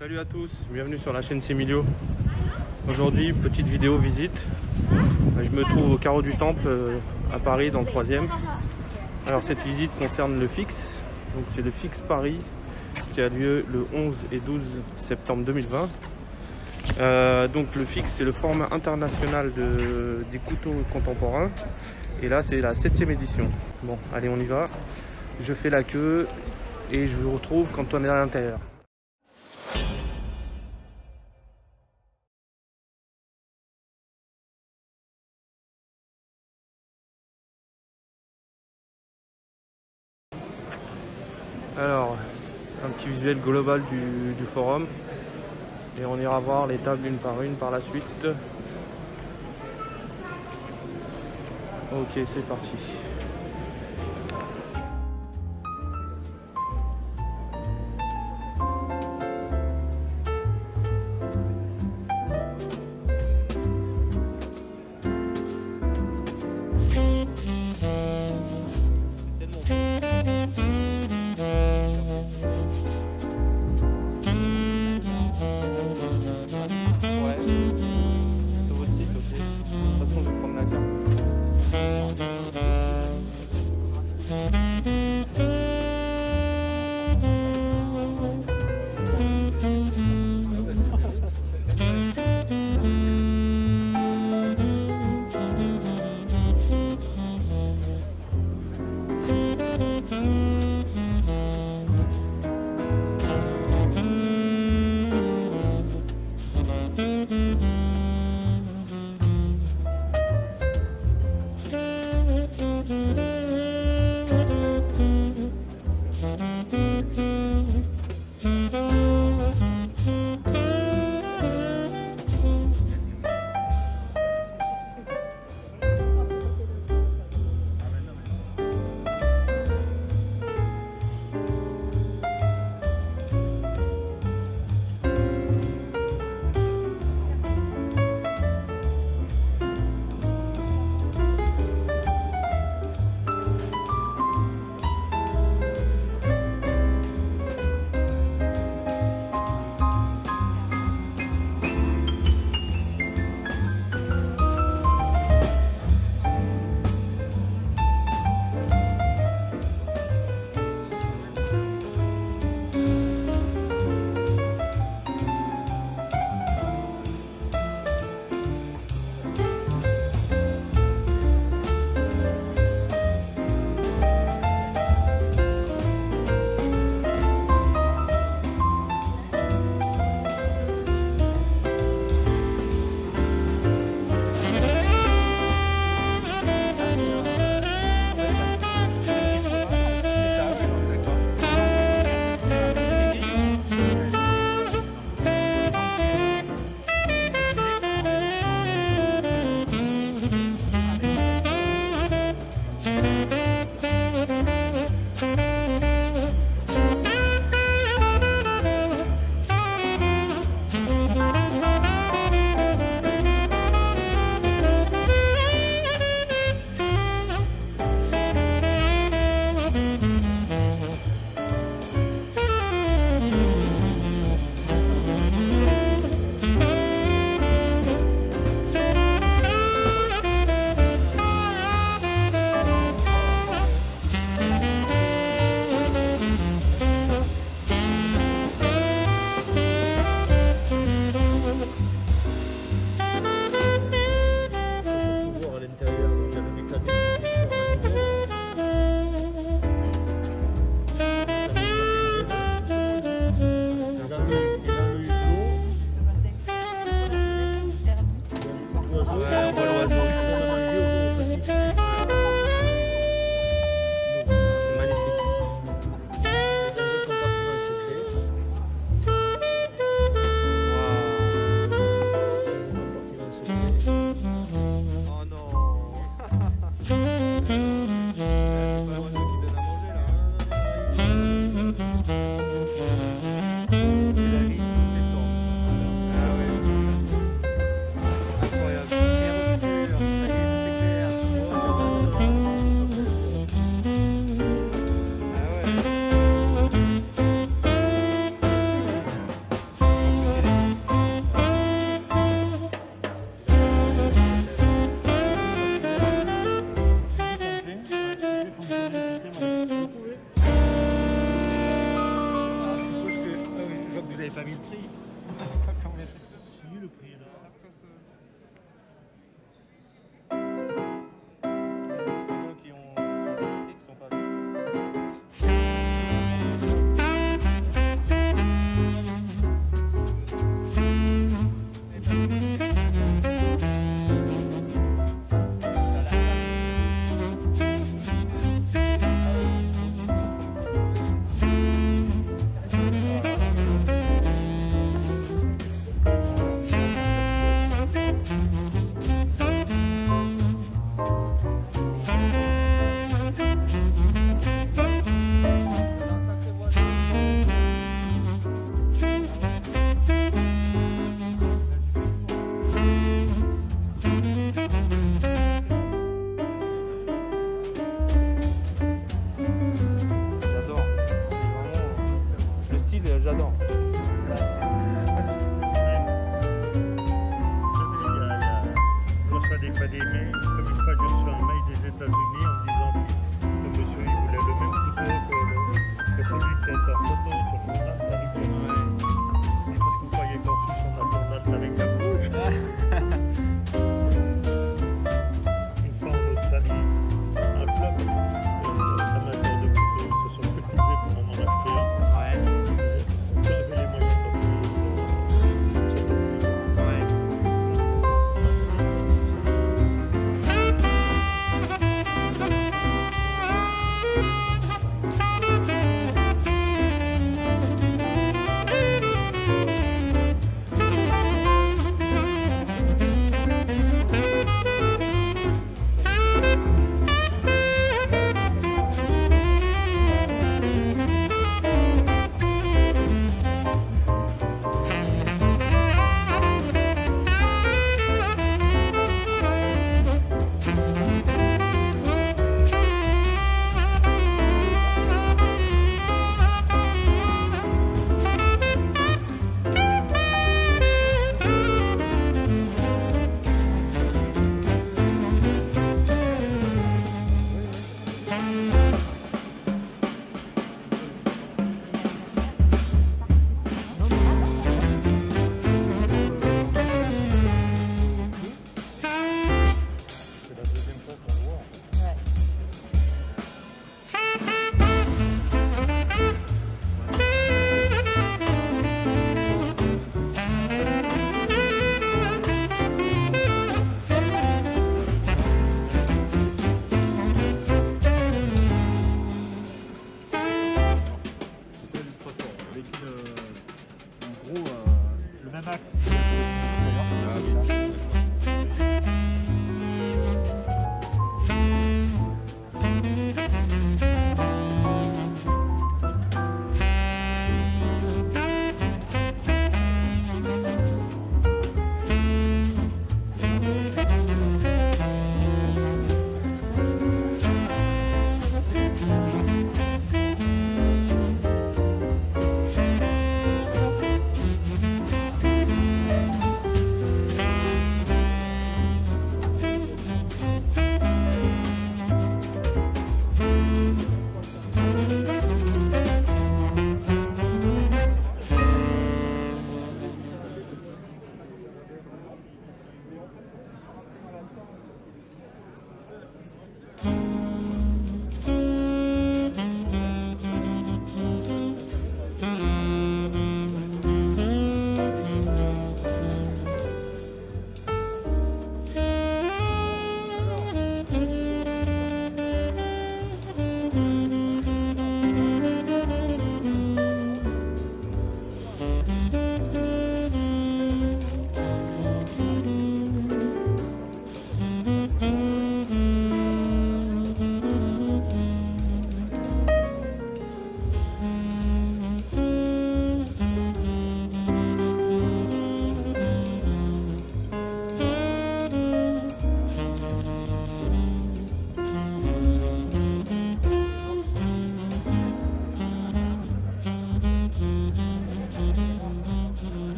Salut à tous, bienvenue sur la chaîne Similio. Aujourd'hui, petite vidéo visite. Je me trouve au carreau du Temple euh, à Paris dans le 3 Alors cette visite concerne le FIX. Donc c'est le FIX Paris qui a lieu le 11 et 12 septembre 2020. Euh, donc le FIX c'est le format international de, des couteaux contemporains. Et là c'est la 7 édition. Bon allez on y va. Je fais la queue et je vous retrouve quand on est à l'intérieur. Alors, un petit visuel global du, forum. Et on ira voir les tables une par une par la suite. Ok, c'est parti.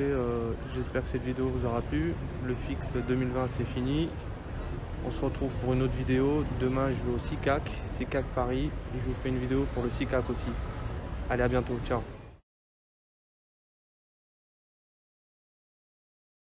Euh, j'espère que cette vidéo vous aura plu. Le fixe 2020 c'est fini. On se retrouve pour une autre vidéo. Demain je vais au SICAC, SICAC Paris. Je vous fais une vidéo pour le SICAC aussi. Allez, à bientôt. Ciao.